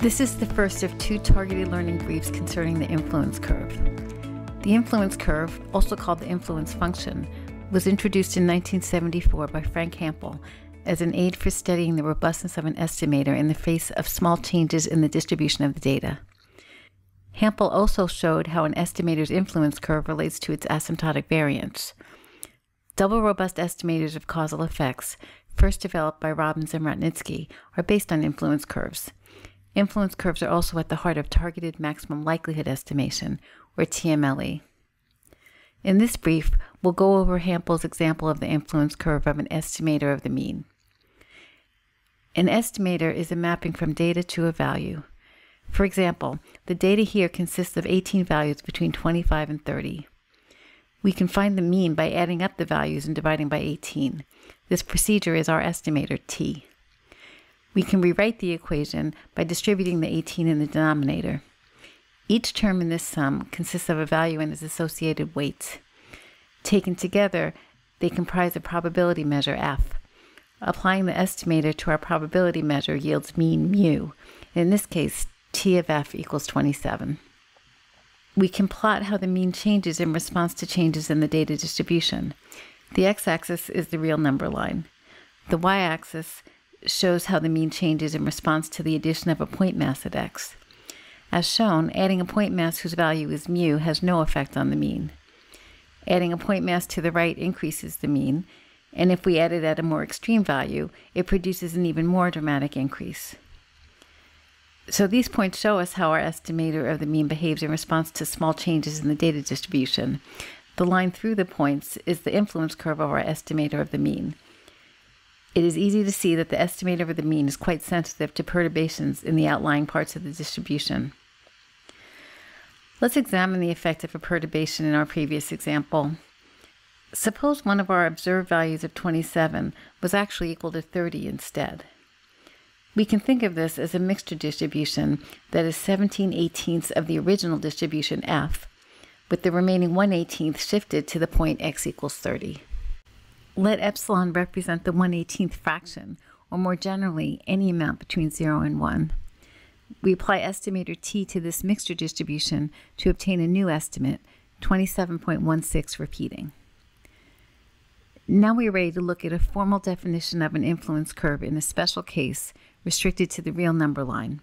This is the first of two targeted learning briefs concerning the influence curve. The influence curve, also called the influence function, was introduced in 1974 by Frank Hampel as an aid for studying the robustness of an estimator in the face of small changes in the distribution of the data. Hampel also showed how an estimator's influence curve relates to its asymptotic variance. Double robust estimators of causal effects, first developed by Robins and Rotnitzky, are based on influence curves. Influence curves are also at the heart of targeted maximum likelihood estimation, or TMLE. In this brief, we'll go over Hampel's example of the influence curve of an estimator of the mean. An estimator is a mapping from data to a value. For example, the data here consists of 18 values between 25 and 30. We can find the mean by adding up the values and dividing by 18. This procedure is our estimator t. We can rewrite the equation by distributing the 18 in the denominator. Each term in this sum consists of a value and its associated weights. Taken together, they comprise a probability measure f. Applying the estimator to our probability measure yields mean mu. In this case, t of f equals 27. We can plot how the mean changes in response to changes in the data distribution. The x-axis is the real number line. The y-axis shows how the mean changes in response to the addition of a point mass at x. As shown, adding a point mass whose value is mu has no effect on the mean. Adding a point mass to the right increases the mean, and if we add it at a more extreme value, it produces an even more dramatic increase. So these points show us how our estimator of the mean behaves in response to small changes in the data distribution. The line through the points is the influence curve of our estimator of the mean. It is easy to see that the estimate of the mean is quite sensitive to perturbations in the outlying parts of the distribution. Let's examine the effect of a perturbation in our previous example. Suppose one of our observed values of 27 was actually equal to 30 instead. We can think of this as a mixture distribution that is 17 eighteenths of the original distribution f, with the remaining 1 18th shifted to the point x equals 30. Let epsilon represent the 1 18th fraction, or more generally, any amount between 0 and 1. We apply estimator t to this mixture distribution to obtain a new estimate, 27.16 repeating. Now we are ready to look at a formal definition of an influence curve in a special case restricted to the real number line.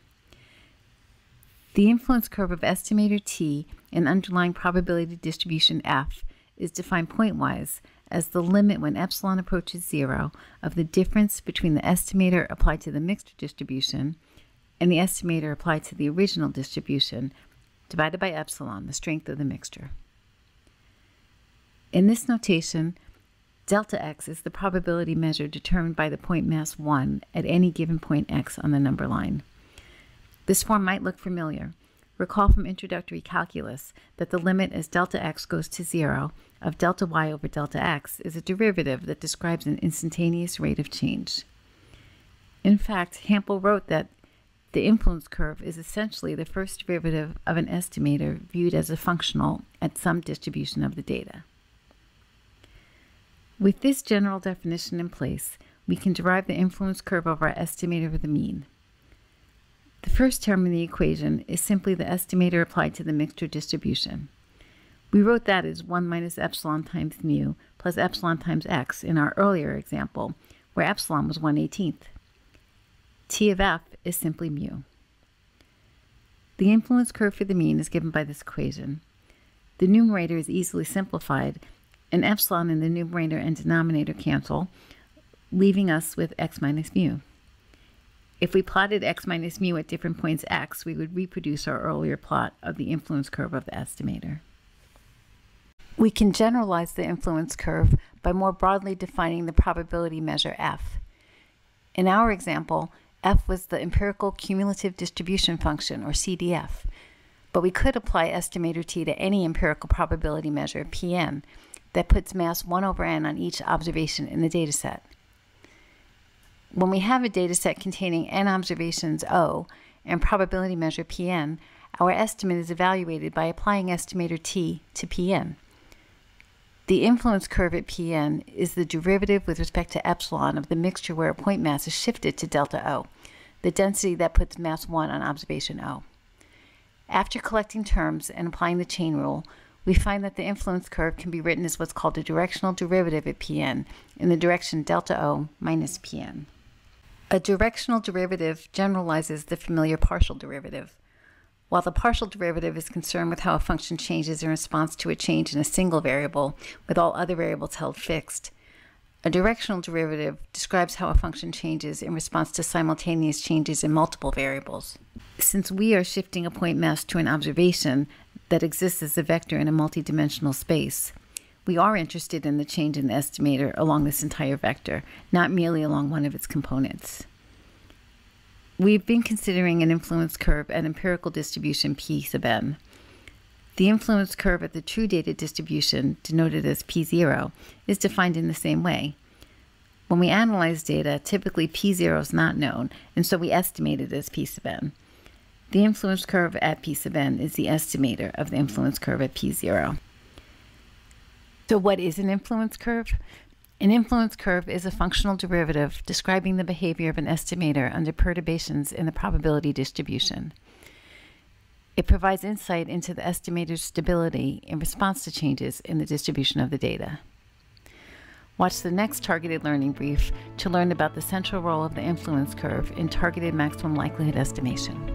The influence curve of estimator t and underlying probability distribution f is defined pointwise as the limit when epsilon approaches zero of the difference between the estimator applied to the mixture distribution and the estimator applied to the original distribution divided by epsilon, the strength of the mixture. In this notation, delta x is the probability measure determined by the point mass 1 at any given point x on the number line. This form might look familiar. Recall from introductory calculus that the limit as delta x goes to 0 of delta y over delta x is a derivative that describes an instantaneous rate of change. In fact, Hampel wrote that the influence curve is essentially the first derivative of an estimator viewed as a functional at some distribution of the data. With this general definition in place, we can derive the influence curve of our estimator of the mean. The first term in the equation is simply the estimator applied to the mixture distribution. We wrote that as 1 minus epsilon times mu plus epsilon times x in our earlier example, where epsilon was 1 18th. T of f is simply mu. The influence curve for the mean is given by this equation. The numerator is easily simplified, and epsilon in the numerator and denominator cancel, leaving us with x minus mu. If we plotted x minus mu at different points x, we would reproduce our earlier plot of the influence curve of the estimator. We can generalize the influence curve by more broadly defining the probability measure f. In our example, f was the empirical cumulative distribution function, or CDF, but we could apply estimator t to any empirical probability measure, Pn, that puts mass 1 over n on each observation in the dataset. When we have a data set containing n observations O and probability measure Pn, our estimate is evaluated by applying estimator t to Pn. The influence curve at Pn is the derivative with respect to epsilon of the mixture where a point mass is shifted to delta O. the density that puts mass 1 on observation O. After collecting terms and applying the chain rule, we find that the influence curve can be written as what's called a directional derivative at Pn in the direction delta O minus Pn. A directional derivative generalizes the familiar partial derivative. While the partial derivative is concerned with how a function changes in response to a change in a single variable, with all other variables held fixed, a directional derivative describes how a function changes in response to simultaneous changes in multiple variables. Since we are shifting a point mass to an observation that exists as a vector in a multidimensional space, we are interested in the change in the estimator along this entire vector, not merely along one of its components. We've been considering an influence curve at empirical distribution p sub n. The influence curve at the true data distribution, denoted as P0, is defined in the same way. When we analyze data, typically P0 is not known, and so we estimate it as P sub n. The influence curve at P sub n is the estimator of the influence curve at P0. So, what is an influence curve? An influence curve is a functional derivative describing the behavior of an estimator under perturbations in the probability distribution. It provides insight into the estimator's stability in response to changes in the distribution of the data. Watch the next targeted learning brief to learn about the central role of the influence curve in targeted maximum likelihood estimation.